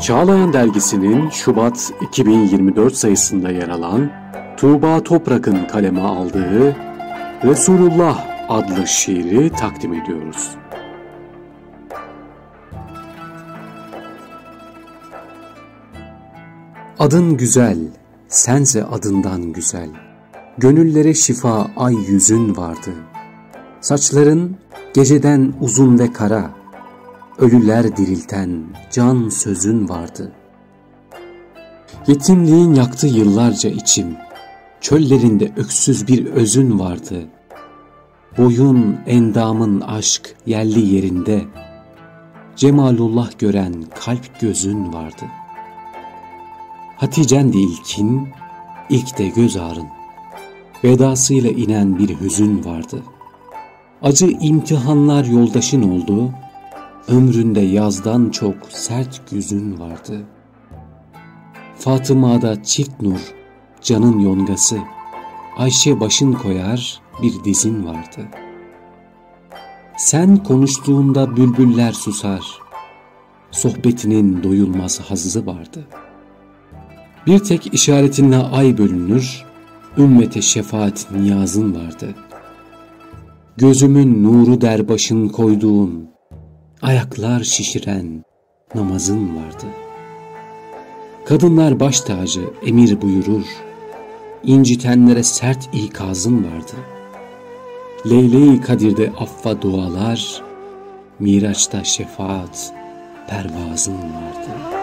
Çağlayan dergisinin Şubat 2024 sayısında yer alan Tuğba Toprak'ın kaleme aldığı Resulullah adlı şiiri takdim ediyoruz. Adın güzel, sense adından güzel. Gönüllere şifa ay yüzün vardı. Saçların geceden uzun ve kara. Ölüler dirilten can sözün vardı. Yetimliğin yaktı yıllarca içim. Çöllerinde öksüz bir özün vardı. Boyun, endamın aşk yerli yerinde. Cemalullah gören kalp gözün vardı.'' Haticen de ilkin, ilk de göz ağrın. Vedasıyla inen bir hüzün vardı. Acı imtihanlar yoldaşın oldu, ömründe yazdan çok sert güzün vardı. Fatıma'da çift nur, canın yongası, Ayşe başın koyar bir dizin vardı. Sen konuştuğunda bülbüller susar, sohbetinin doyulmaz hazzı vardı.'' Bir tek işaretinle ay bölünür, ümmete şefaat niyazın vardı. Gözümün nuru der başın koyduğun, ayaklar şişiren namazın vardı. Kadınlar baş tacı emir buyurur, incitenlere sert ikazın vardı. Leyle-i Kadir'de affa dualar, Miraç'ta şefaat pervazın vardı.''